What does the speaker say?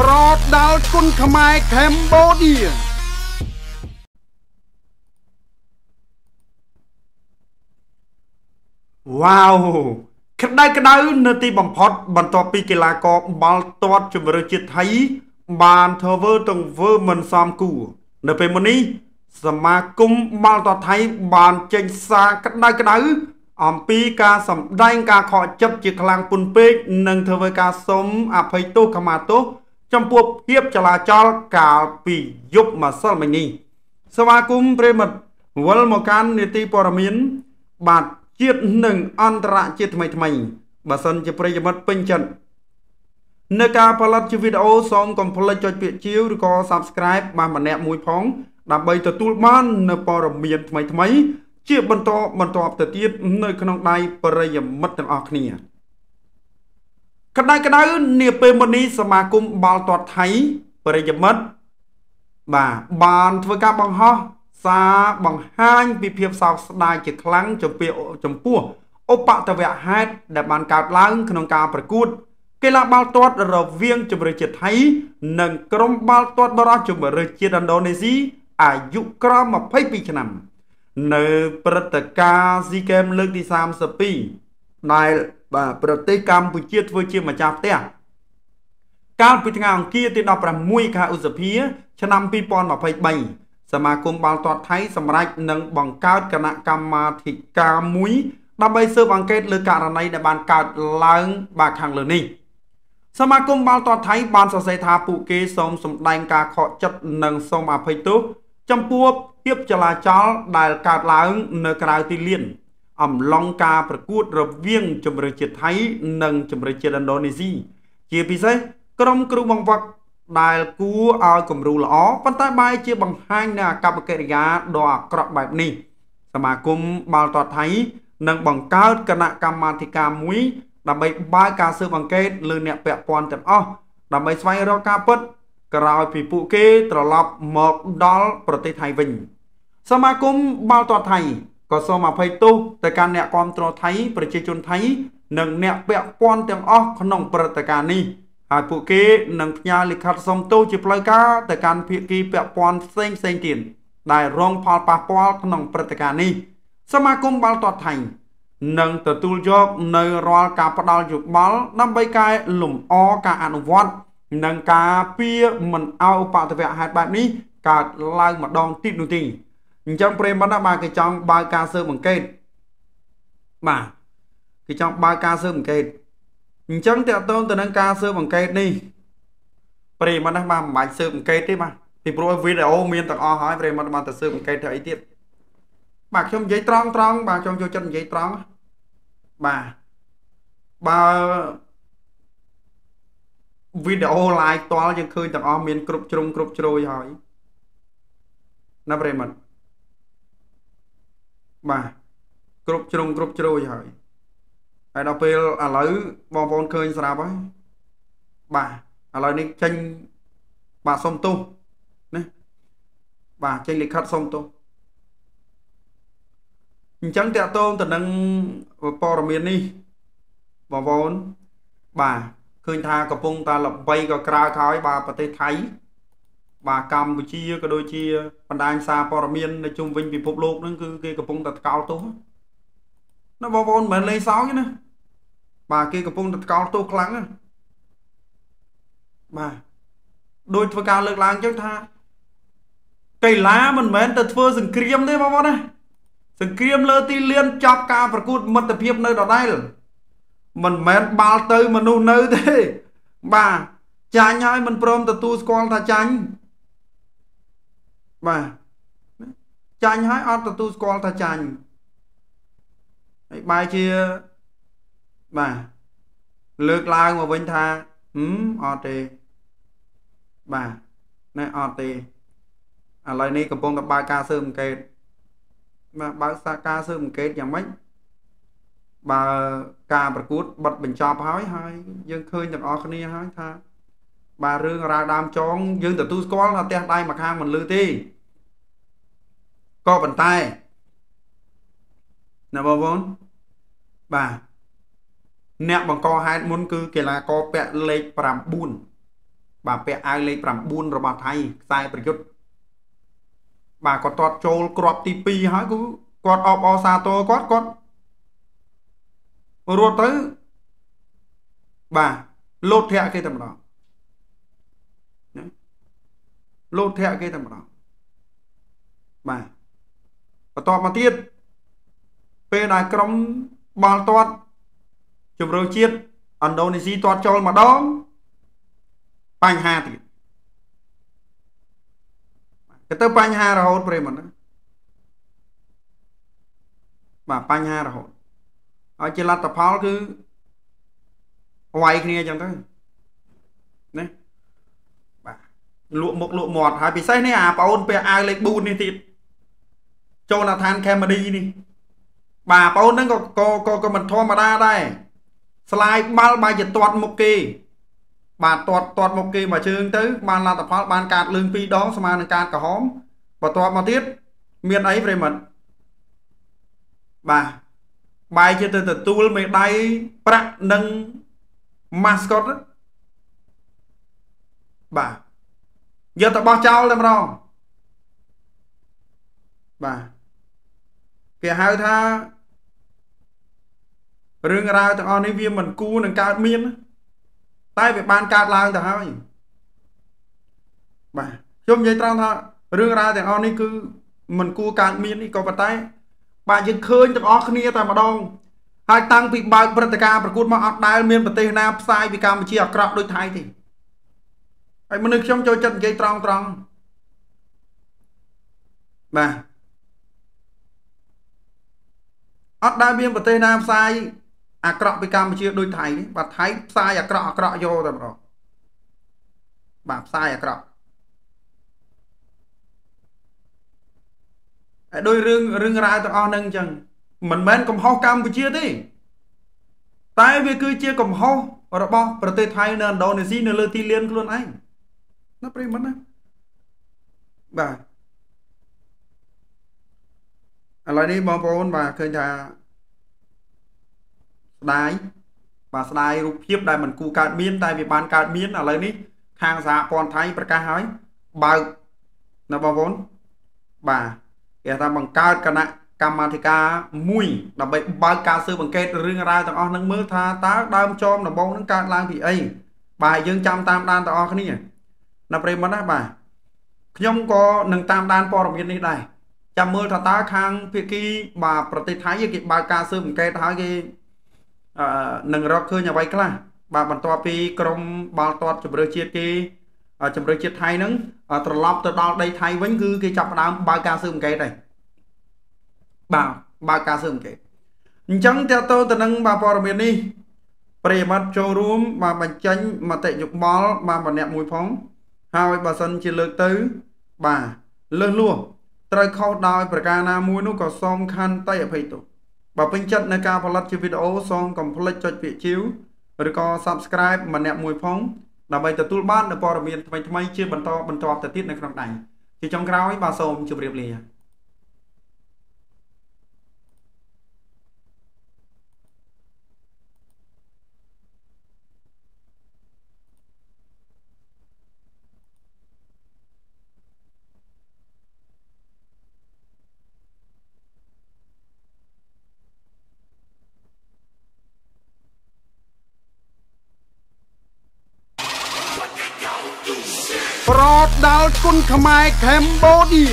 ប្រដាល់គុណខ្មែរកម្ពុជាវ៉ាវក្តៅក្តៅនៅទីបំផុត បន្ទាប់ពីកីឡាករបាល់ទាត់ជម្រើសជាតិថៃបានធ្វើវើទាំងវើមិនសមគួរនៅពេលមុននេះសមាគមបាល់ទាត់ថៃបានចេញសារក្តៅក្តៅអំពីការសម្ដែងការខកចិត្តជាខ្លាំងពុនពេកនិងធ្វើឲ្យការសុំអភ័យទោសខមាទោស ចំពោះភាពចលាចលកាលពីយប់ម្សិលមិញនេះសមាគមប្រិមិត្តវិលមកកាន់នីតិព័រមាន បាទជាតិនិងអន្តរជាតិថ្មីថ្មីបើសិនជាប្រិយមិត្តពេញចិត្តនៅការផលិតជាវីដេអូសូមកុំភ្លេចចុចពាក្យជាវឬក៏ Subscribe បានម្នាក់មួយផង ដើម្បីទទួលបាននៅព័ត៌មានថ្មីថ្មី ជាបន្តបន្តទៅទៀតនៅក្នុងដៃប្រិយមិត្តទាំងអស់គ្នា ក្តៅក្តៅនាពេលមុននេះសមាគមបាល់ទាត់ថៃប្រិយមិត្តបាទបានធ្វើការបង្ហោះសារបង្ហាញពីភាពសោកស្ដាយជាខ្លាំងចំពោះចំពោះឧបតវហេតុដែលបានកើតឡើងក្នុងការប្រកួតកីឡាបាល់ទាត់រវាងជម្រើសជាតិថៃ និងក្រុមបាល់ទាត់បរោះជម្រើសជាតិឥណ្ឌូនេស៊ីអាយុក្រោម22ឆ្នាំ នៅព្រឹត្តិការណ៍ SEA Games លើកទី32ដែល បាទប្រទេសកម្ពុជាធ្វើជាម្ចាស់ផ្ទះកាលពីថ្ងៃអង្គារទី16ខែឧសភា ឆ្នាំ2023សមាគមបាល់ទាត់ថៃសម្រេចនឹងបង្កើតគណៈកម្មាធិការមួយដើម្បីស៊ើបអង្កេតលើករណីដែលបានកើតឡើងបាទខាងលើនេះសមាគមបាល់ទាត់ថៃបានសរសេរថាពួកគេសូមសម្ដែងការខកចិត្តនិងសូមអភ័យទោសចំពោះភាពចលាចលដែលកើតឡើងនៅក្រៅទីលាន អំឡុងការប្រកួតរវាងជម្រើសជាតិថៃ និងជម្រើសជាតិឥណ្ឌូនេស៊ីជាពិសេសក្រុមគ្រូបង្វឹកដែលគួរឲ្យគំរូល្អប៉ុន្តែបែរជាបង្ហាញនៅអកប្បកិរិយាដ៏អាក្រក់បែបនេះសមាគមបាល់ទាត់ថៃនឹងបង្កើតគណៈកម្មាធិការមួយដើម្បីបើកការស៊ើបអង្កេតលើអ្នកពាក់ព័ន្ធទាំងអស់ដើម្បីស្វែងរកការពិតក្រោយពីពួកគេត្រឡប់មកដល់ប្រទេសថៃវិញសមាគមបាល់ទាត់ថៃ ក៏សូមអភ័យទោសទៅកាន់អ្នកគាំទ្រថៃប្រជាជនថៃ និងអ្នកពាក់ព័ន្ធទាំងអស់ក្នុងព្រឹត្តិការណ៍នេះហើយពួកគេនឹងផ្ញើលិខិតសុំទោសជាផ្លូវការទៅកាន់ភាគីពាក់ព័ន្ធផ្សេងផ្សេងទៀតដែលរងផលប៉ះពាល់ក្នុងព្រឹត្តិការណ៍នេះសមាគមបាល់ទាត់ថៃនឹងទទួលយកនៅរាល់ការផ្ដាល់យោបល់ដើម្បីកែលម្អការអនុវត្តនិងការពៀមិនឲ្យបតវៈហេតុបែបនេះកើតឡើងម្ដងទៀតនោះទេ អញ្ចឹងប្រិមត្តណាបាទគេចង់បើកការស៊ើបអង្កេតបាទគេចង់បើកការស៊ើបអង្កេតអញ្ចឹងតើតើទៅនឹងការស៊ើបអង្កេតនេះប្រិមត្តណាបាទមិនបាច់ស៊ើបអង្កេតទេបាទពីព្រោះវីដេអូមានទាំងអស់ហើយប្រិមត្តបានទៅស៊ើបអង្កេតធ្វើអីទៀតបាទខ្ញុំនិយាយត្រង់ត្រង់បាទខ្ញុំចូលចិត្តនិយាយត្រង់បាទបើវីដេអូ live ផ្ទាល់យើងឃើញទាំងអស់មានគ្រប់ជ្រុងគ្រប់ជ្រោយហើយណាប្រិមត្ត បាទគ្រប់ជ្រុងគ្រប់ជ្រោយហើយហើយដល់ពេលឥឡូវបងប្អូនឃើញស្រាប់ហើយបាទឥឡូវនេះចេញបាទសុំទោសណាបាទចេញលិខិតសុំទោសអញ្ចឹងតកតងទៅនឹងព័ត៌មាននេះបងប្អូនបាទឃើញថាកំពុងតែល្បីក៏ក្រើកហើយបាទប្រទេសថៃ បាទកម្ពុជាក៏ដូចជាបណ្ដាញសារព័ត៌មាននៅជុំវិញពិភពលោកហ្នឹងគឺគេកំពុងតែថ្កោលទោសណាបងប្អូនមិនមែនលេងសើចទេណាបាទគេកំពុងតែថ្កោលទោសខ្លាំងណាបាទដោយធ្វើការលើកឡើងចឹងថាកីឡាមិនមែនទៅធ្វើសង្គ្រាមទេបងប្អូនណាសង្គ្រាមលើទីលានចប់ការប្រកួតមិត្តភាពនៅដដែលមិនមែនបាល់ទៅមនុស្សនៅទេបាទចាញ់ហើយមិនព្រមទទួលស្គាល់ថាចាញ់ បាទចាញ់ហើយអត់ទទួលស្គាល់ថាចាញ់ហើយបែរជាបាទលើកឡើងមកវិញថាហឹមអត់ទេបាទណែអត់ទេឥឡូវនេះកំពុងតែបើកការស៊ើបអង្កេតបាទបើកសាការស៊ើបអង្កេតយ៉ាងម៉េចបើការប្រកួតបិទបញ្ចប់ហើយហើយយើងឃើញទាំងអស់គ្នាហើយថា បាទរឿងរ៉ាវដើមចងយើងទទួលស្គាល់ថាផ្ទះដៃមួយខាងមិនលឺទេក៏ប៉ុន្តែណាបងប្អូនបាទអ្នកបង្កហេតុមុនគឺកីឡាករពាក់លេខ9បាទពាក់អាវលេខ9របស់ថៃខ្សែប្រយុទ្ធបាទគាត់តតចូលក្របទី2ហើយគឺគាត់អបអសាទរគាត់គាត់រត់ទៅបាទលោតធាក់គេតែម្ដង លោតធាក់គេតែម្ដងបាទបន្តមកទៀតពេលដែលក្រុមបាល់ទាត់ជម្រើសជាតិឥណ្ឌូនេស៊ីទាត់ចូលម្ដងបញ្ហាទៀតក៏ទៅបញ្ហារហូតប្រិមត្តបាទបញ្ហារហូតហើយជាលទ្ធផលគឺវាយគ្នាអញ្ចឹងទៅណាបាទ លក់មុខលក់មាត់ហើយពិសេសនេះអាប្អូនពាក់អាវលេខ4នេះទៀតចូលនៅឋានខេមឌីនេះបាទប្អូនហ្នឹងក៏ក៏ក៏មិនធម្មតាដែរស្លាយបាល់បាយជាទាត់មុខគេបាទទាត់ទាត់មុខគេមួយជើងទៅបានលទ្ធផលបានកាតលឿង2ដងស្មើនឹងកាតក្រហមបន្ទាប់មកទៀតមានអីប្រិមិត្តបាទបាយជាទៅទទួលមេដៃប្រាក់និងម៉ាស្កុតបាទ យកទៅបោះចោលតែម្ដងបាទគេហៅថារឿងរ៉ាវទាំងអស់នេះវាមិនគួរនឹងកើតមាន តែវាបានកើតឡើងទៅហើយបាទខ្ញុំនិយាយត្រង់ថារឿងរ៉ាវទាំងអស់នេះគឺមិនគួរកើតមាននេះក៏ប៉ុន្តែ បាទយើងឃើញទាំងអស់គ្នាតែម្ដងហើយតាំងពីបើកព្រឹត្តិការណ៍ប្រកួតមកអត់ដែលមានប្រទេសណាផ្សាយពីកម្ពុជាអាក្រក់ដូចថៃទេ ហើយមនុស្សខ្ញុំចូលចិត្តនិយាយត្រង់ត្រង់បាទអត់ដែលមានប្រទេសណាផ្សាយអាក្រក់ពីកម្ពុជាដូចថៃទេបាទថៃផ្សាយអាក្រក់អាក្រក់យកតែម្ដងបាទផ្សាយអាក្រក់ហើយដោយរឿងរឿងរ៉ាវទាំងអស់ហ្នឹងអញ្ចឹងមិនមែនកំហុសកម្ពុជាទេតែវាគឺជាកំហុសរបស់ប្រទេសថៃនៅឥណ្ឌូនេស៊ីនៅលើទីលានខ្លួនឯង ណាប្រិមត្តណាបាទឥឡូវនេះបងប្អូនបាទឃើញថាស្ដាយបាទស្ដាយរូបភាពដែលមិនគូកើតមាន តែវាបានកើតមានឥឡូវនេះខាងសហព័ន្ធថៃប្រកាសហើយបើកណាបងប្អូនបាទគេថាបង្កើតគណៈកម្មាធិការមួយដើម្បីបើកការស៊ើបអង្កេតរឿងរ៉ាវទាំងអស់នឹងមើលថាតើដើមចមដំបងនឹងកើតឡើងពីអីបាទយើងចាំតាមដានទាំងអស់គ្នា ណាប្រិមត្តណាបាទខ្ញុំក៏នឹងតាមដានព័ត៌មាននេះដែរចាំមើលថាតើខាងភាគីបាទប្រទេសថៃគេបើកការស៊ើបអង្កេតហើយគេអឺនឹងរកឃើញអ្វីខ្លះបាទបន្ទាប់ពីក្រមបាល់ទាត់ជម្រើសជាតិគេជម្រើសជាតិថៃហ្នឹងត្រឡប់ទៅដល់ដីថៃវិញគឺគេចាប់ផ្ដើមបើកការស៊ើបអង្កេតហើយបាទបើកការស៊ើបអង្កេតអញ្ចឹងតើតើទៅនឹងបាទព័ត៌មាននេះប្រិយមិត្តចូលរួមបាទបញ្ចេញមតិយោបល់បាទម្នាក់មួយផង ហើយបើសិនជាលើកទៅ បាទលើសលួសត្រូវខុសដោយប្រការណាមួយនោះក៏សូមខន្តីអភ័យទោសបើពេញចិត្តនៅការផលិតជាវីដេអូសូមកុំភ្លេចចុចពាក្យជាវឬក៏ Subscribe ម្នាក់មួយផងដើម្បីទទួលបាននូវព័ត៌មានថ្មីៗជាបន្តបន្តទៅទៀតនៅក្នុងដៃជាចុងក្រោយបាទសូមជម្រាបលាប្រដល់ គុណខ្មែរកម្ពុជា